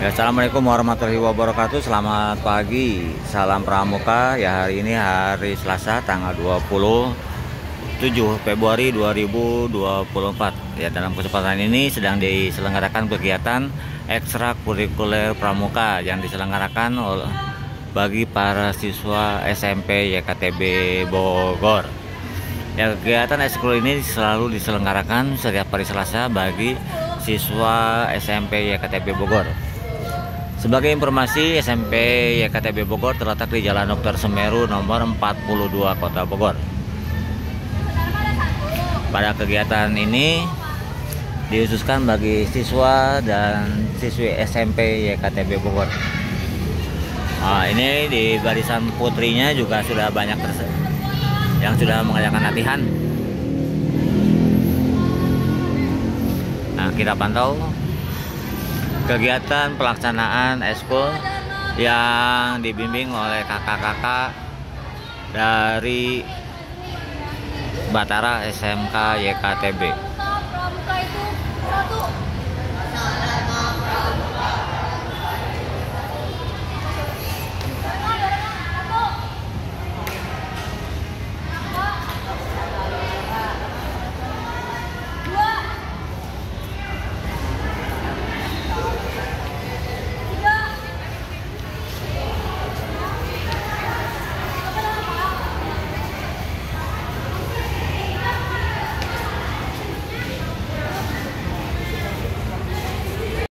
Ya, Assalamualaikum warahmatullahi wabarakatuh. Selamat pagi. Salam Pramuka. Ya hari ini hari Selasa tanggal 27 Februari 2024 Ya dalam kesempatan ini sedang diselenggarakan kegiatan ekstrakurikuler Pramuka Yang diselenggarakan oleh bagi para siswa SMP YKTB Bogor. Ya kegiatan ekskul ini selalu diselenggarakan setiap hari Selasa bagi siswa SMP YKTB Bogor sebagai informasi, SMP YKTB Bogor terletak di Jalan Dr. Semeru nomor 42 Kota Bogor. Pada kegiatan ini dihususkan bagi siswa dan siswi SMP YKTB Bogor. Nah, ini di barisan putrinya juga sudah banyak yang sudah mengadakan latihan. Nah, kita pantau kegiatan pelaksanaan eskul yang dibimbing oleh kakak-kakak dari Batara SMK YKTB.